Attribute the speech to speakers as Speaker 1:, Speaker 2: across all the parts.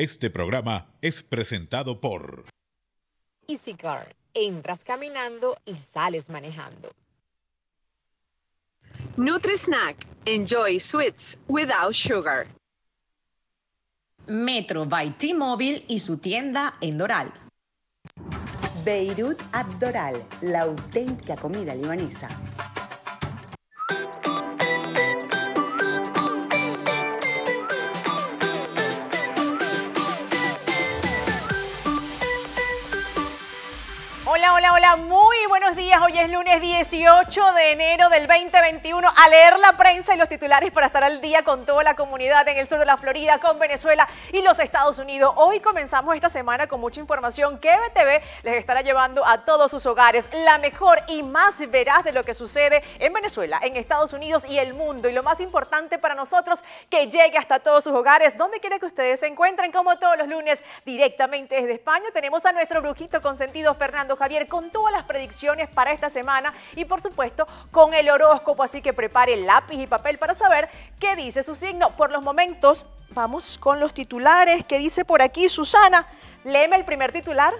Speaker 1: Este programa es presentado por
Speaker 2: EasyCar. Entras caminando y sales manejando.
Speaker 3: Nutri-Snack. Enjoy sweets without sugar.
Speaker 4: Metro by T-Mobile y su tienda en Doral.
Speaker 5: Beirut Abdoral, la auténtica comida libanesa.
Speaker 2: Hola, hola, hola, buenos días. Hoy es lunes 18 de enero del 2021. A leer la prensa y los titulares para estar al día con toda la comunidad en el sur de la Florida, con Venezuela y los Estados Unidos. Hoy comenzamos esta semana con mucha información que BTV les estará llevando a todos sus hogares. La mejor y más veraz de lo que sucede en Venezuela, en Estados Unidos y el mundo. Y lo más importante para nosotros, que llegue hasta todos sus hogares, donde quiera que ustedes se encuentren, como todos los lunes, directamente desde España. Tenemos a nuestro brujito consentido, Fernando Javier con todas las predicciones para esta semana y por supuesto con el horóscopo, así que prepare lápiz y papel para saber qué dice su signo. Por los momentos, vamos con los titulares que dice por aquí Susana. Léeme el primer titular.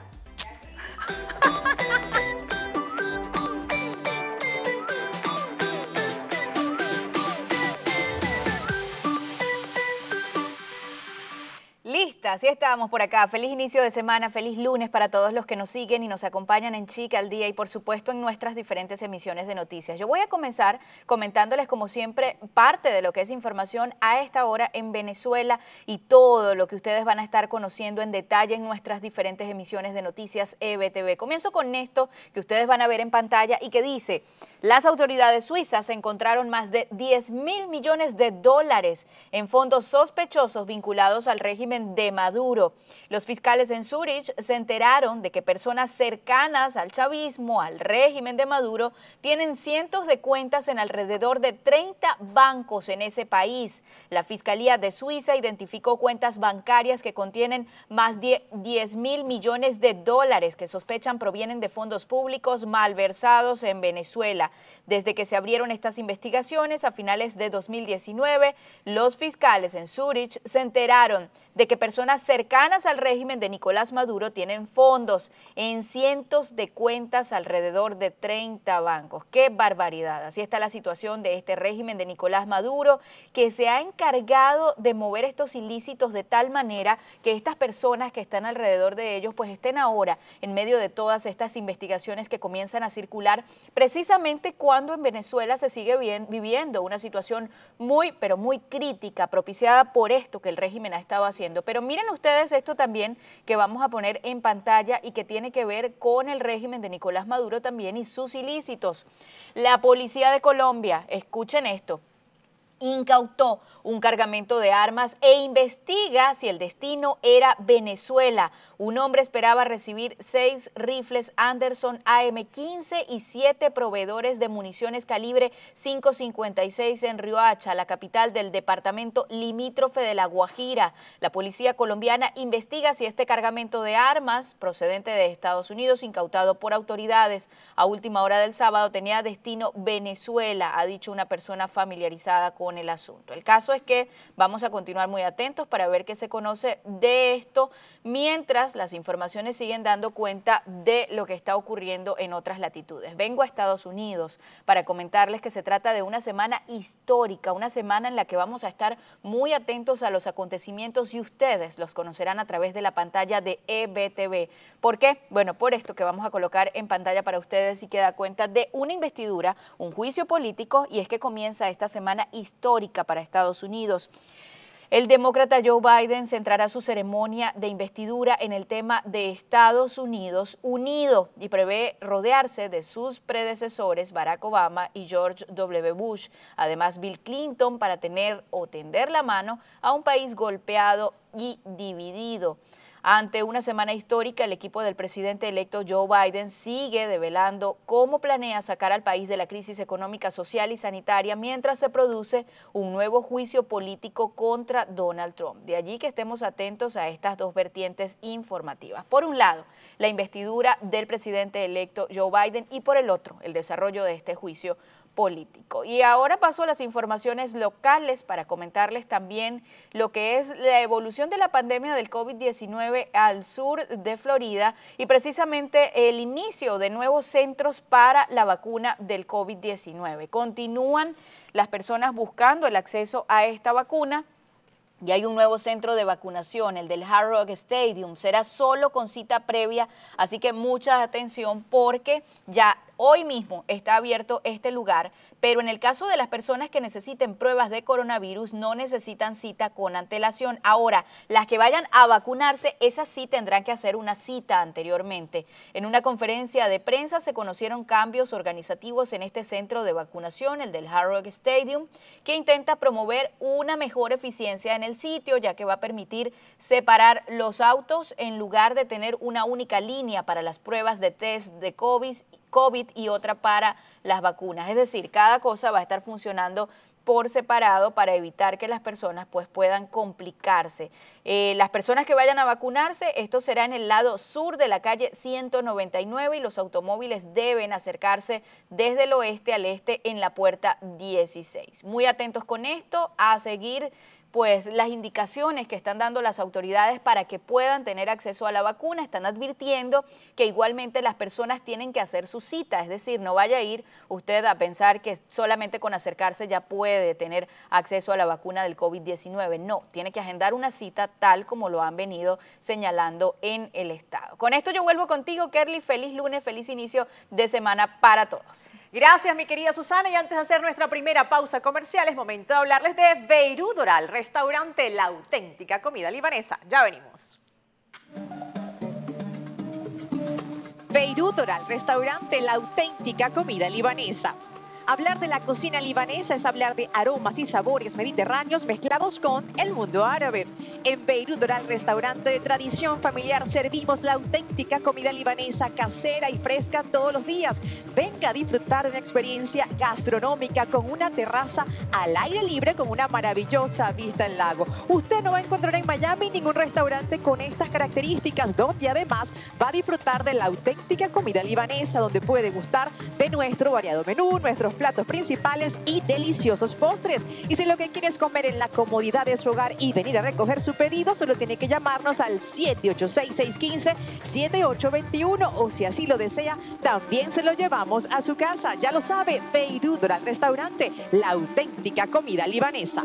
Speaker 6: Lista, así estamos por acá. Feliz inicio de semana, feliz lunes para todos los que nos siguen y nos acompañan en Chica al Día y por supuesto en nuestras diferentes emisiones de noticias. Yo voy a comenzar comentándoles como siempre parte de lo que es información a esta hora en Venezuela y todo lo que ustedes van a estar conociendo en detalle en nuestras diferentes emisiones de noticias EBTV. Comienzo con esto que ustedes van a ver en pantalla y que dice, las autoridades suizas encontraron más de 10 mil millones de dólares en fondos sospechosos vinculados al régimen de Maduro. Los fiscales en Zurich se enteraron de que personas cercanas al chavismo, al régimen de Maduro, tienen cientos de cuentas en alrededor de 30 bancos en ese país. La Fiscalía de Suiza identificó cuentas bancarias que contienen más de 10 mil millones de dólares que sospechan provienen de fondos públicos malversados en Venezuela. Desde que se abrieron estas investigaciones a finales de 2019, los fiscales en Zurich se enteraron de que personas cercanas al régimen de Nicolás Maduro tienen fondos en cientos de cuentas alrededor de 30 bancos. ¡Qué barbaridad! Así está la situación de este régimen de Nicolás Maduro, que se ha encargado de mover estos ilícitos de tal manera que estas personas que están alrededor de ellos pues estén ahora en medio de todas estas investigaciones que comienzan a circular precisamente cuando en Venezuela se sigue viviendo una situación muy, pero muy crítica, propiciada por esto que el régimen ha estado haciendo pero miren ustedes esto también que vamos a poner en pantalla y que tiene que ver con el régimen de Nicolás Maduro también y sus ilícitos. La policía de Colombia, escuchen esto, incautó un cargamento de armas e investiga si el destino era Venezuela. Un hombre esperaba recibir seis rifles Anderson AM-15 y siete proveedores de municiones calibre 5.56 en Riohacha, la capital del departamento limítrofe de La Guajira. La policía colombiana investiga si este cargamento de armas procedente de Estados Unidos, incautado por autoridades a última hora del sábado, tenía destino Venezuela, ha dicho una persona familiarizada con el asunto. El caso es que vamos a continuar muy atentos para ver qué se conoce de esto, mientras las informaciones siguen dando cuenta de lo que está ocurriendo en otras latitudes. Vengo a Estados Unidos para comentarles que se trata de una semana histórica, una semana en la que vamos a estar muy atentos a los acontecimientos y ustedes los conocerán a través de la pantalla de EBTV. ¿Por qué? Bueno, por esto que vamos a colocar en pantalla para ustedes y que da cuenta de una investidura, un juicio político y es que comienza esta semana histórica para Estados Unidos. El demócrata Joe Biden centrará su ceremonia de investidura en el tema de Estados Unidos unido y prevé rodearse de sus predecesores Barack Obama y George W. Bush, además Bill Clinton, para tener o tender la mano a un país golpeado y dividido. Ante una semana histórica, el equipo del presidente electo Joe Biden sigue develando cómo planea sacar al país de la crisis económica, social y sanitaria mientras se produce un nuevo juicio político contra Donald Trump. De allí que estemos atentos a estas dos vertientes informativas. Por un lado, la investidura del presidente electo Joe Biden y por el otro, el desarrollo de este juicio político. Y ahora paso a las informaciones locales para comentarles también lo que es la evolución de la pandemia del COVID-19 al sur de Florida y precisamente el inicio de nuevos centros para la vacuna del COVID-19. Continúan las personas buscando el acceso a esta vacuna y hay un nuevo centro de vacunación, el del Hard Rock Stadium. Será solo con cita previa, así que mucha atención porque ya Hoy mismo está abierto este lugar, pero en el caso de las personas que necesiten pruebas de coronavirus no necesitan cita con antelación. Ahora, las que vayan a vacunarse, esas sí tendrán que hacer una cita anteriormente. En una conferencia de prensa se conocieron cambios organizativos en este centro de vacunación, el del Hard Rock Stadium, que intenta promover una mejor eficiencia en el sitio, ya que va a permitir separar los autos en lugar de tener una única línea para las pruebas de test de COVID COVID y otra para las vacunas. Es decir, cada cosa va a estar funcionando por separado para evitar que las personas pues, puedan complicarse. Eh, las personas que vayan a vacunarse, esto será en el lado sur de la calle 199 y los automóviles deben acercarse desde el oeste al este en la puerta 16. Muy atentos con esto, a seguir pues las indicaciones que están dando las autoridades para que puedan tener acceso a la vacuna. Están advirtiendo que igualmente las personas tienen que hacer su cita, es decir, no vaya a ir usted a pensar que solamente con acercarse ya puede tener acceso a la vacuna del COVID-19. No, tiene que agendar una cita tal como lo han venido señalando en el Estado. Con esto yo vuelvo contigo, Kerly. Feliz lunes, feliz inicio de semana para todos.
Speaker 2: Gracias, mi querida Susana. Y antes de hacer nuestra primera pausa comercial, es momento de hablarles de Beirut Doral, restaurante La Auténtica Comida Libanesa. Ya venimos. Beirut Doral, restaurante La Auténtica Comida Libanesa. Hablar de la cocina libanesa es hablar de aromas y sabores mediterráneos mezclados con el mundo árabe. En Beirut Doral, restaurante de tradición familiar, servimos la auténtica comida libanesa casera y fresca todos los días. Venga a disfrutar de una experiencia gastronómica con una terraza al aire libre con una maravillosa vista al lago. Usted no va a encontrar en Miami ningún restaurante con estas características, donde además va a disfrutar de la auténtica comida libanesa, donde puede gustar de nuestro variado menú, nuestros platos principales y deliciosos postres. Y si lo que quiere es comer en la comodidad de su hogar y venir a recoger su pedido, solo tiene que llamarnos al 786-615-7821 o si así lo desea, también se lo llevamos a su casa. Ya lo sabe, Beirut al restaurante, la auténtica comida libanesa.